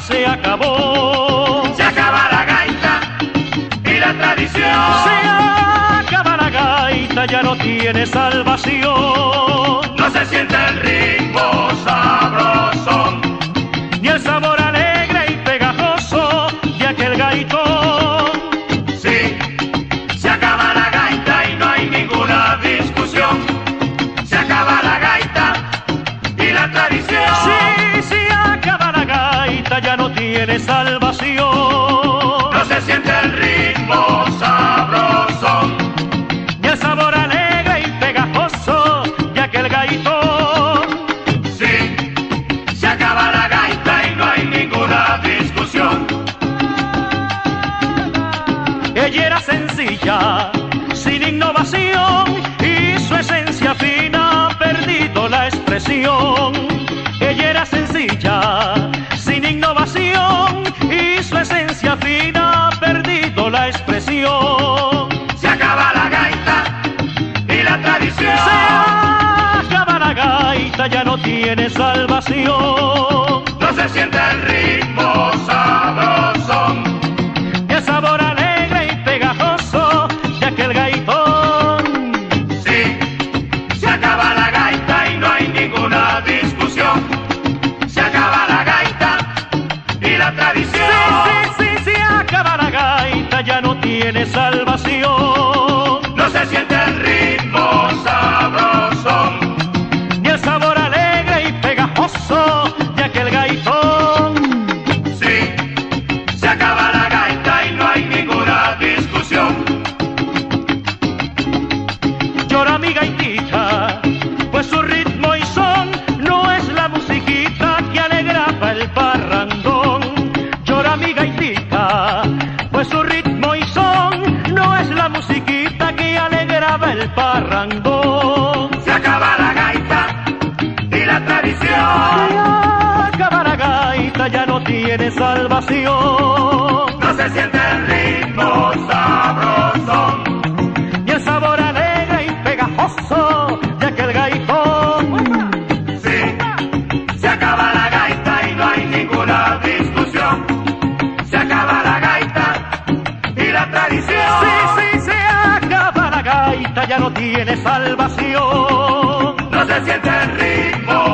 se acabó. Se acaba la gaita y la tradición. Se acaba la gaita, ya no tiene salvación. No se siente tiene salvación. No se siente el ritmo sabroso, Ni el sabor alegre y pegajoso de aquel gaitón. sí. Se acaba la gaita y no hay ninguna discusión. Ella era sencilla, sin innovación, y su esencia fina ha perdido la expresión. Expresión. Se acaba la gaita y la tradición. Se acaba la gaita, ya no tiene salvación. No se siente el ritmo tiene salvación. No tiene salvación. No se siente el ritmo sabroso, Ni el sabor alegre y pegajoso de aquel gaitón. sí. Se acaba la gaita y no hay ninguna discusión. Se acaba la gaita y la tradición. Sí, sí, se acaba la gaita, ya no tiene salvación. No se siente el ritmo